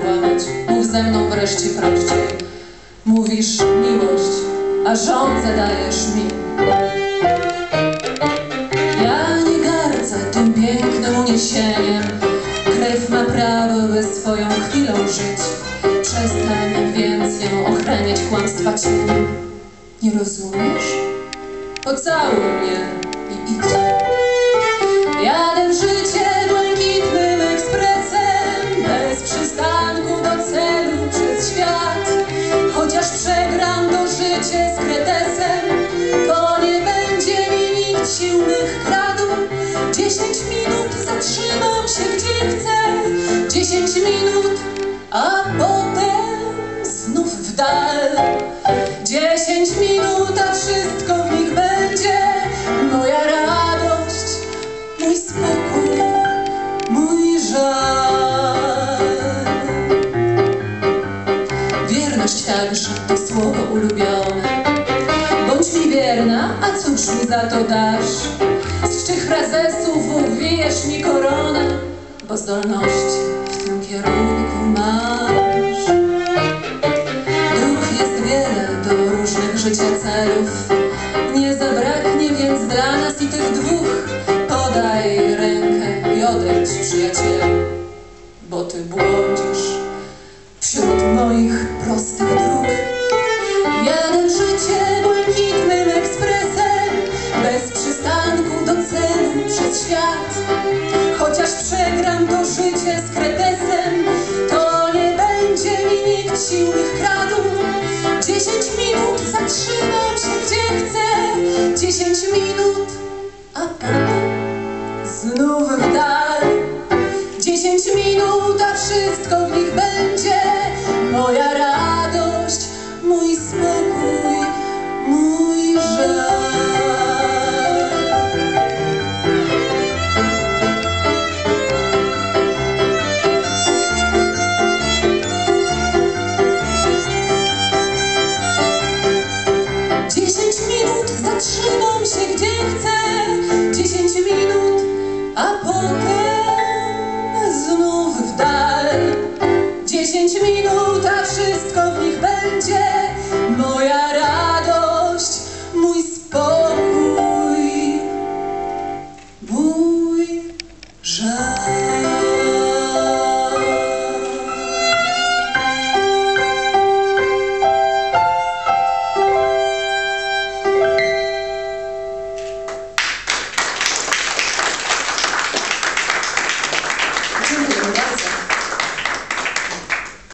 Kłamać, mów ze mną wreszcie prościej. Mówisz miłość, a żądzę dajesz mi. Ja nie gardzę tym pięknym uniesieniem. Krew ma prawo by swoją chwilą żyć. Przestań więc ją ochraniać kłamstwa cieniem. Nie rozumiesz? Pocałuj mnie i idź. Mych kradł. Dziesięć minut zatrzymam się gdzie chcę, dziesięć minut, a potem znów w dal. Dziesięć minut, a wszystko w nich będzie moja radość, mój spokój, mój żal. Wierność także to słowo ulubione. A cóż mi za to dasz? Z czych frazesów uwijesz mi koronę, bo zdolności w tym kierunku masz. Dróg jest wiele do różnych życia celów. Nie zabraknie więc dla nas i tych dwóch. Podaj rękę i odejdź, przyjacielu, bo ty błądzisz świat. Chociaż przegram to życie z kretesem, to nie będzie mi nikt sił mych kradł. Dziesięć minut zatrzymam się gdzie chcę, dziesięć minut, a potem znów w dal. Dziesięć minut, a wszystko w nich będzie moja 10 minut, a wszystko w nich będzie.